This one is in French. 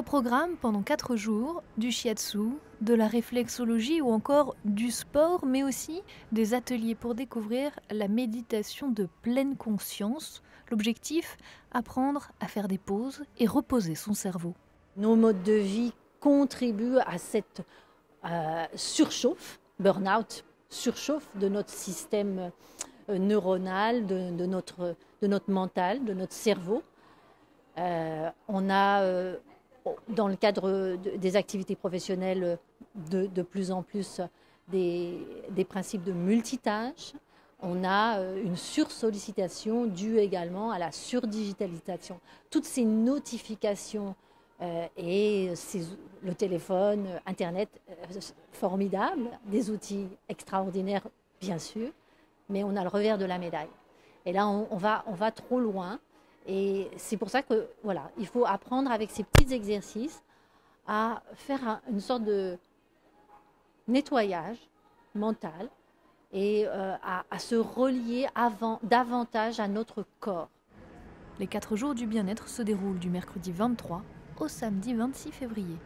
Au programme, pendant 4 jours, du shiatsu, de la réflexologie ou encore du sport, mais aussi des ateliers pour découvrir la méditation de pleine conscience. L'objectif, apprendre à faire des pauses et reposer son cerveau. Nos modes de vie contribuent à cette euh, surchauffe, burn-out, surchauffe de notre système euh, neuronal, de, notre, de notre mental, de notre cerveau. Euh, on a dans le cadre des activités professionnelles de, plus en plus des, principes de multitâche. On a euh, une sursollicitation due également à la surdigitalisation. Toutes ces notifications euh, et le téléphone, Internet, euh, formidable, des outils extraordinaires, bien sûr, mais on a le revers de la médaille. Et là, on, va, on va trop loin et c'est pour ça que voilà, il faut apprendre avec ces petits exercices à faire une sorte de nettoyage mental et euh, à, se relier avant, davantage à notre corps. Les quatre jours du bien-être se déroulent du mercredi 23 au samedi 26 février.